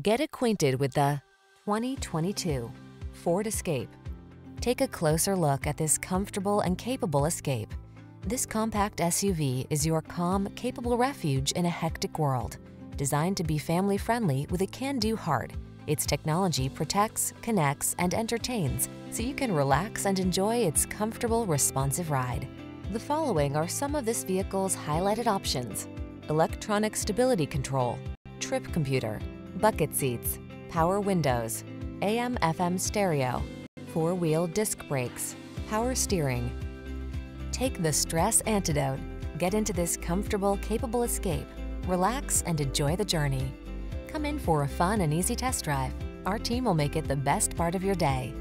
Get acquainted with the 2022 Ford Escape. Take a closer look at this comfortable and capable Escape. This compact SUV is your calm, capable refuge in a hectic world. Designed to be family-friendly with a can-do heart, its technology protects, connects, and entertains, so you can relax and enjoy its comfortable, responsive ride. The following are some of this vehicle's highlighted options. Electronic stability control, trip computer, bucket seats, power windows, AM FM stereo, four-wheel disc brakes, power steering. Take the stress antidote. Get into this comfortable, capable escape. Relax and enjoy the journey. Come in for a fun and easy test drive. Our team will make it the best part of your day.